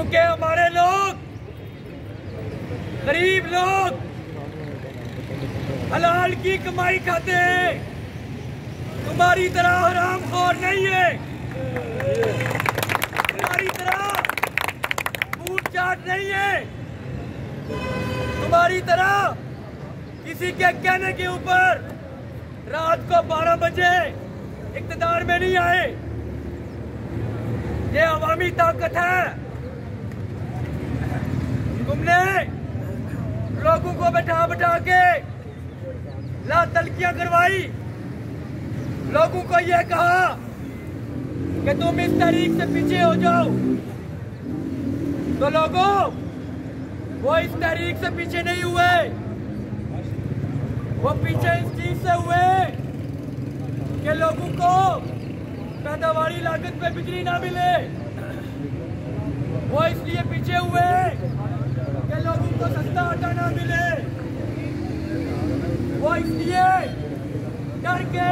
क्योंकि हमारे लोग। गरीब लोग। हलाल की कमाई खाते हैं। तुम्हारी तरह हराम खोर नहीं है। तुम्हारी तरह फूट चाट नहीं है। तुम्हारी तरह किसी के कहने के ऊपर रात को 12 बजे इकतदार में नहीं आए। ये अवामी ताकत है। तुमने लोगों को बैठा बैठा के ला तलकियाँ करवाई। लोगों को यह कहा कि तुम इस तारीख से पीछे हो जाओ। तो लोगों, वो इस तारीख से पीछे नहीं हुए। वो पीछे इस चीज़ से हुए कि लोगों को पैदावारी लागत पे बिजली ना मिले। वो इसलिए पीछे हुए कि लोगों को सस्ता आटा ना मिले वो इसलिए डर के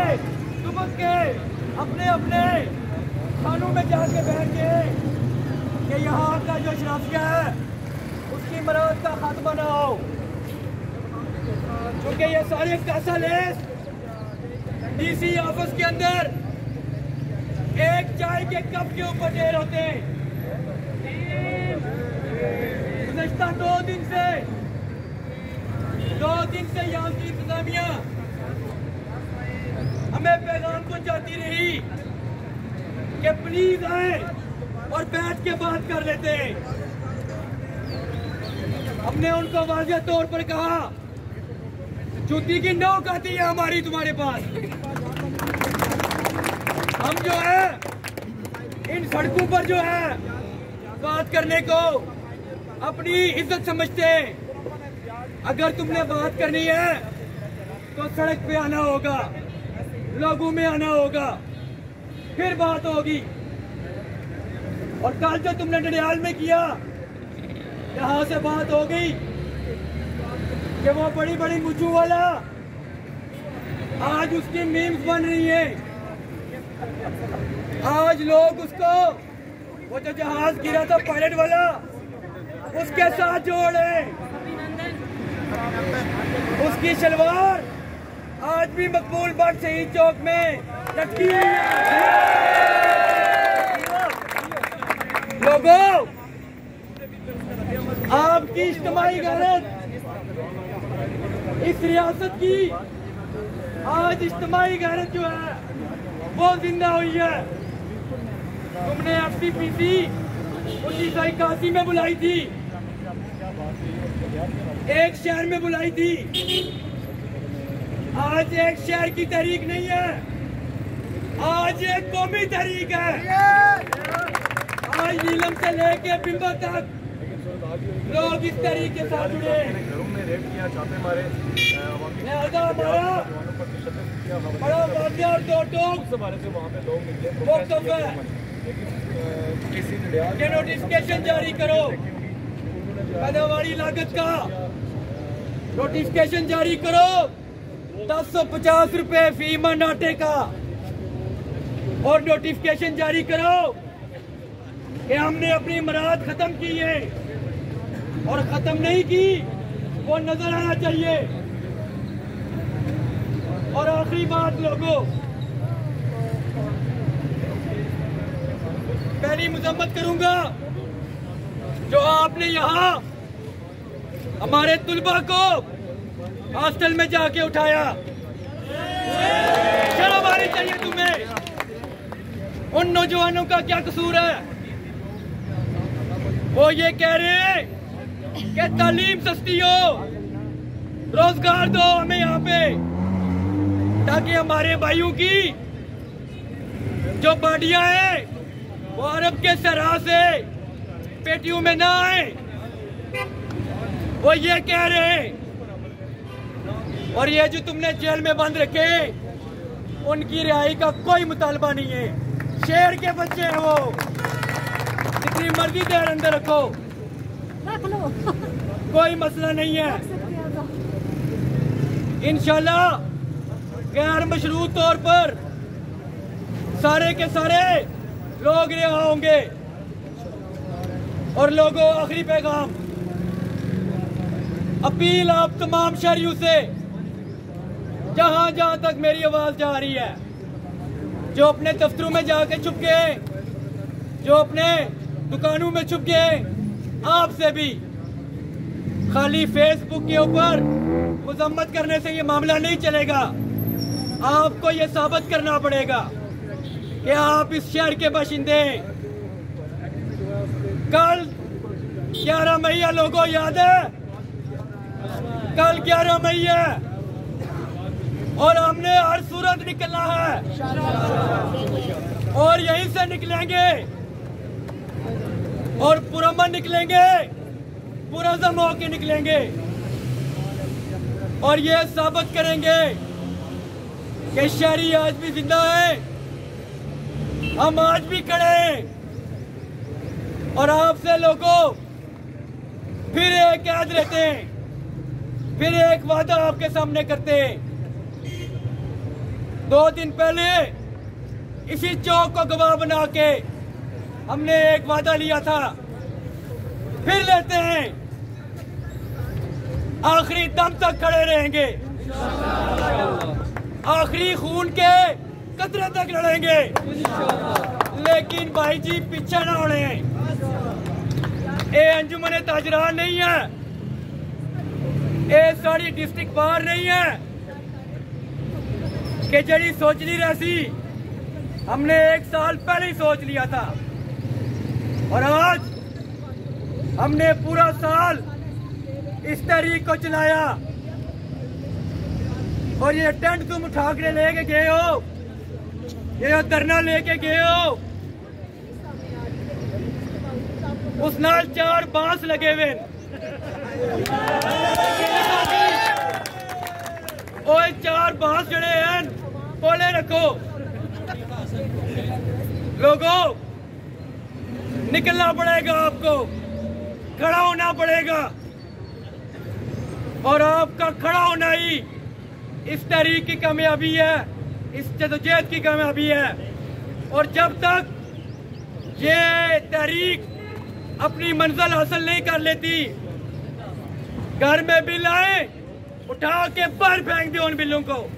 दुबक के अपने अपने। खानों में जाके बैठ गए कि यहाँ का जो शराफिया है, उसकी मरद का खात्मा हो। क्योंकि ये सारे कासा डीसी ऑफ़िस के अंदर एक चाय के कप के ऊपर ढेर होते। हैं गुजश्ता दो दिन से दो दिन से यहाँ की इंतजामिया हमें पहुंचाती रही कि प्लीज़ आए और बैठ के बात कर लेते। हैं हमने उनको वाजिया तौर पर कहा जूती की नोक आती है हमारी तुम्हारे पास। हम जो है, इन सड़कों पर जो है, बात करने को अपनी इज़्ज़त समझते हैं। अगर तुमने बात करनी है तो सड़क पे आना होगा। लोगों में आना होगा। फिर बात होगी। और कल जो तुमने डडियाल में किया, यहाँ से बात हो गई कि वो बड़ी बड़ी मुझू वाला आज उसकी मीम्स बन रही है। आज लोग उसको, वो जो जहाज़ गिरा था पायलट वाला, उसके साथ जोड़े उसकी शलवार आज भी मकबूल बट शहीद चौक में। लटकी हुई है लोगों, आपकी इज्तमाही गैरत इस रियासत की आज इज्तमाही गैरत जो है, वो ज़िंदा हुई है। तुमने एफ़ सी पी सी उन्नीस सौ इक्यासी में बुलाई थी। एक शहर में बुलाई थी। आज एक शहर की तहरीक नहीं है। आज एक कौमी तहरीक है। आज नीलम से लेके बिम्बा तक लोग इस तरीके के साथ जुड़े। नोटिफिकेशन जारी करो। पैदावारी लागत का। नोटिफिकेशन जारी करो। दस सौ पचास रुपए फ़ी मन आटे का। और नोटिफिकेशन जारी करो कि हमने अपनी मराद खत्म की है। और खत्म नहीं की, वो नज़र आना चाहिए। और आखिरी बात लोगों पहली मजम्मत करूँगा जो आपने यहाँ हमारे तुलबा को हॉस्टल में जाके उठाया। शर्म आनी चाहिए तुम्हें। उन नौजवानों का क्या कसूर है? वो ये कह रहे कि तालीम सस्ती हो, रोज़गार दो हमें यहाँ पे, ताकि हमारे भाइयों की जो बाडिया है, वो अरब के सरा से पेटियों में ना आए। वो ये कह रहे हैं और ये जो तुमने जेल में बंद रखे उनकी रिहाई का कोई मुतालबा नहीं है। शेर के बच्चे हैं वो जितनी मर्ज़ी देर अंदर रखो। रख लो। कोई मसला नहीं है। इंशाल्लाह गैर मशरूत तौर पर सारे के सारे लोग रिहा होंगे। और लोगों आखिरी पैगाम। अपील आप तमाम शहरियों से जहाँ जहाँ तक मेरी आवाज़ जा रही है, जो अपने दफ्तरों में जाके छुप गए जो अपने दुकानों में छुप गए आपसे भी खाली फेसबुक के ऊपर मजम्मत करने से ये मामला नहीं चलेगा। आपको ये साबित करना पड़ेगा कि आप इस शहर के बाशिंदे कल 11 मई लोगों याद है? कल 11 मई है। और हमने हर सूरत निकलना है। और यहीं से निकलेंगे। और पुरमन निकलेंगे। पुरजम होके निकलेंगे। और ये साबित करेंगे कि शहरी आज भी ज़िंदा है। हम आज भी खड़े हैं। और आपसे लोगों, फिर एक याद रहते हैं। फिर एक वादा आपके सामने करते हैं। दो दिन पहले इसी चौक को गवाह बना के हमने एक वादा लिया था। फिर लेते हैं। आखिरी दम तक खड़े रहेंगे। आखिरी खून के कतरे तक लड़ेंगे। लेकिन भाई जी पीछे ना होने ये अंजुमन ताजरान नहीं है। ये सारी डिस्ट्रिक्ट बाहर नहीं है। कि जड़ी सोच ली रही हमने एक साल पहले ही सोच लिया था। और आज हमने पूरा साल इस तरीक को चलाया। और ये टेंट तुम उठा लेके गए हो। ये धरना लेके गए हो। उस नाल चार बाँस लगे हुए चार बाँस जड़े बोले रखो। लोगों, निकलना पड़ेगा आपको। खड़ा होना पड़ेगा। और आपका खड़ा होना ही इस तहरीक की कामयाबी है, इस जदोजहद की कामयाबी है। और जब तक ये तहरीक अपनी मंजिल हासिल नहीं कर लेती, घर में बिल आए, उठा के बाहर फेंक दो उन बिलों को।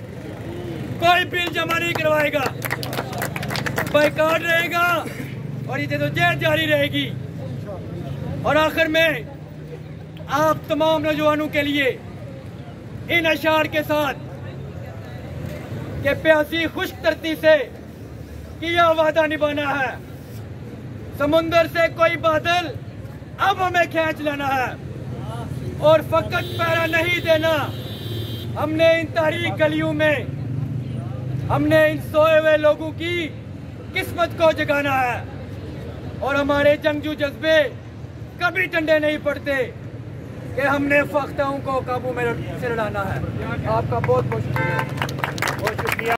कोई बिल जमा नहीं करवाएगा। बाइकाट रहेगा और ये जदोजहद जारी रहेगी। और आखिर में आप तमाम नौजवानों के लिए इन अशार के साथ कि प्यासी खुश तरती से किया वादा निभाना है। समुंदर से कोई बादल अब हमें खींच लेना है और फकत पैरा नहीं देना। हमने इन तारीख गलियों में हमने इन सोए हुए लोगों की किस्मत को जगाना है। और हमारे जंगजू जज्बे कभी ठंडे नहीं पड़ते कि हमने फख्ताओं को काबू में से लड़ाना है। आपका बहुत बहुत शुक्रिया। बहुत शुक्रिया।